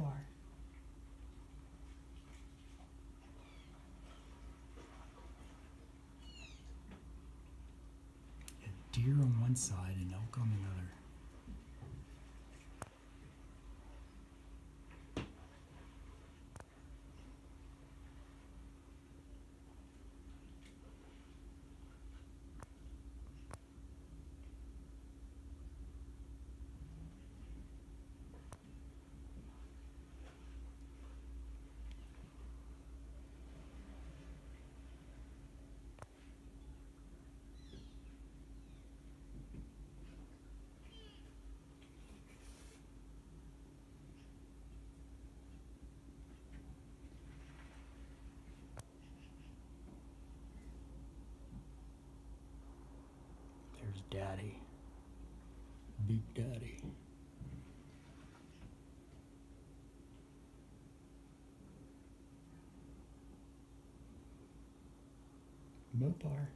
A deer on one side and elk on the other. Daddy. Big Daddy. Mopar.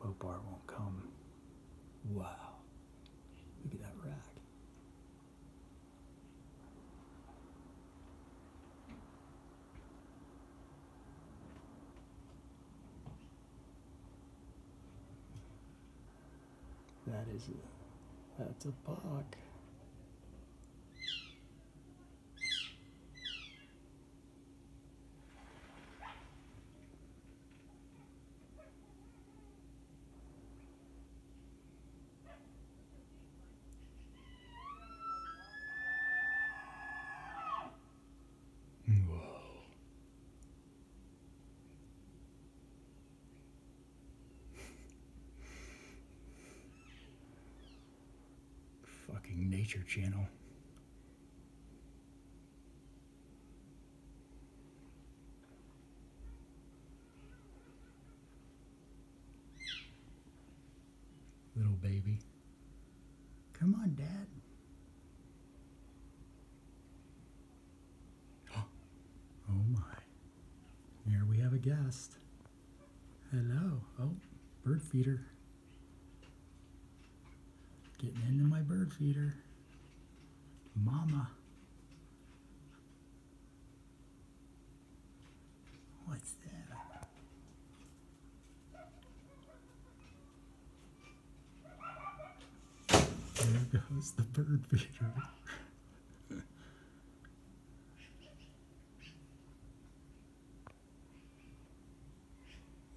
Mopar won't come. Wow. Look at that rack. That that's a Nature Channel. Little baby. Come on, Dad. Oh my. Here we have a guest. Hello. Oh, bird feeder. Getting into my bird feeder. Mama. What's that? There goes the bird feeder.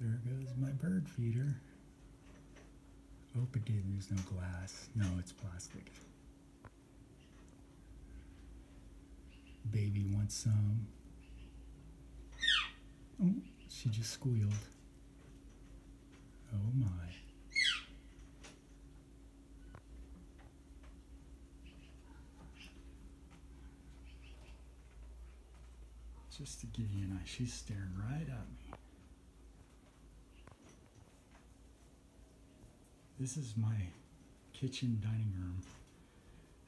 There goes my bird feeder. Oh, Hope it. There's no glass. No, it's plastic. Baby wants some. Oh, she just squealed. Oh my. Just to give you an eye, she's staring right at me. This is my kitchen dining room.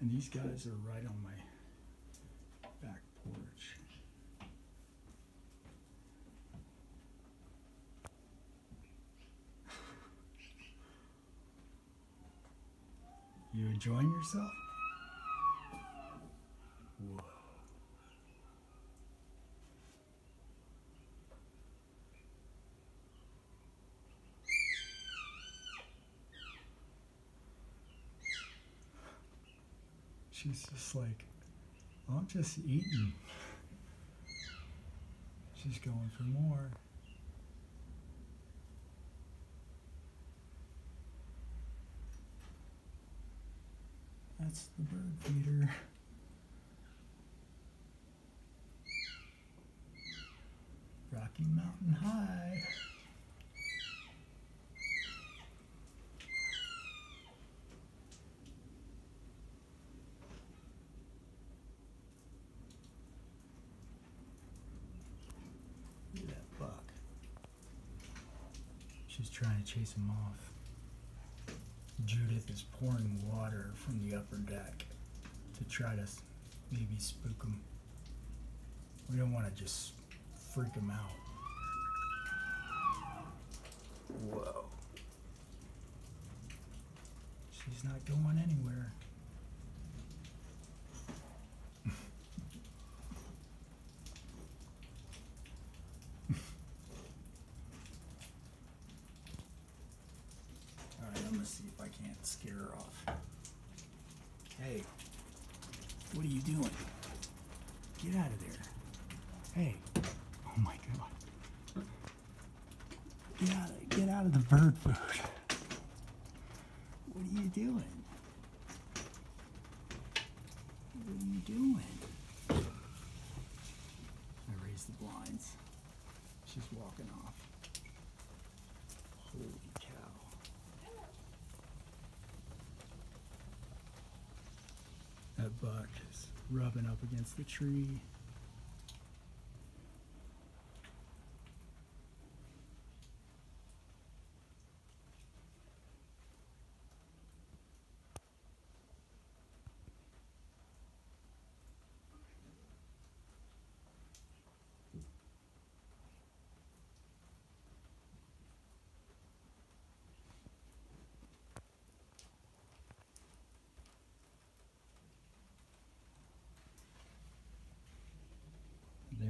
And these guys are right on my porch. You enjoying yourself? Whoa. She's just like, I'm just eating. She's going for more. That's the bird feeder. Rocky Mountain High. Look at that buck. She's trying to chase him off. Judith is pouring water from the upper deck to try to maybe spook him. We don't want to just freak him out. Whoa. She's not going anywhere. Scare her off. Hey, what are you doing? Get out of there. Hey, oh my god. Get out of, get out of the bird food. What are you doing? What are you doing? I raised the blinds. She's walking off. Holy cow. That buck is rubbing up against the tree.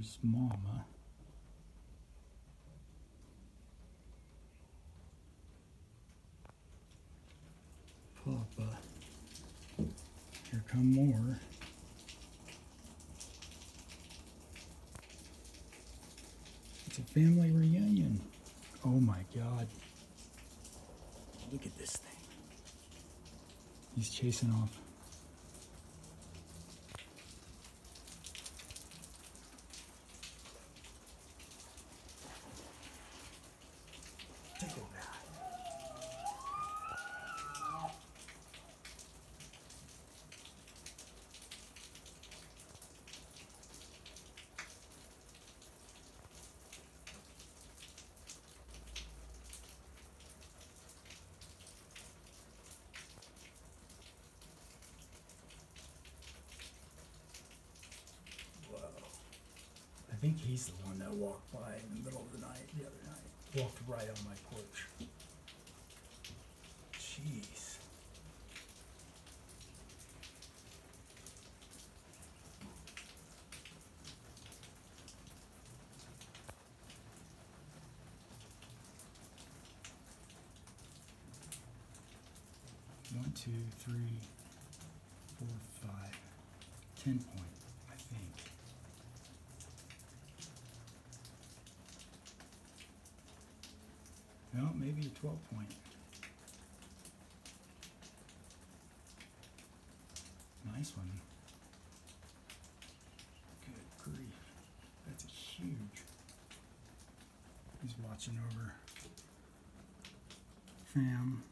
There's Mama. Papa. Here come more. It's a family reunion. Oh my god. Look at this thing. He's chasing off. Think he's the one that walked by in the middle of the night the other night. Walked right on my porch. Jeez. One, two, three, four, five, ten point, I think. No, maybe a twelve point. Nice one. Good grief. That's a huge. He's watching over fam.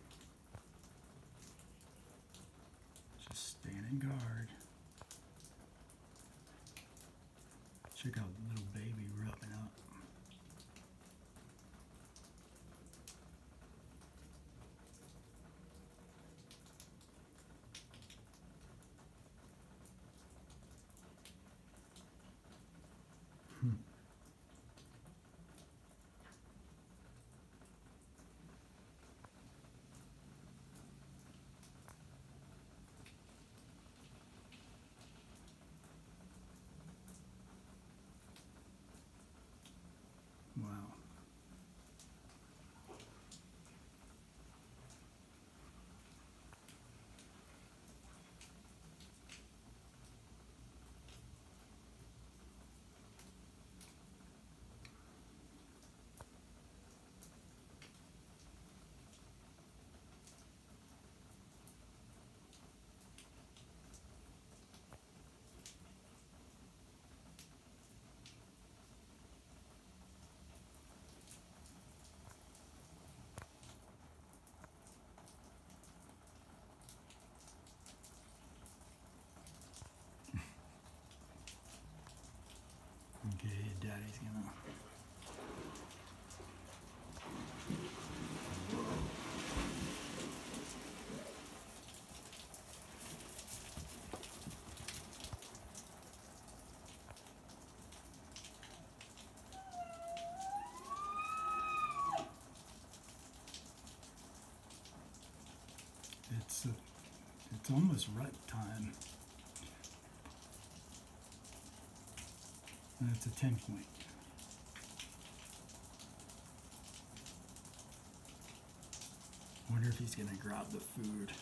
Just standing guard. Check out it's almost rut time. And it's a 10 point. Wonder if he's gonna grab the food.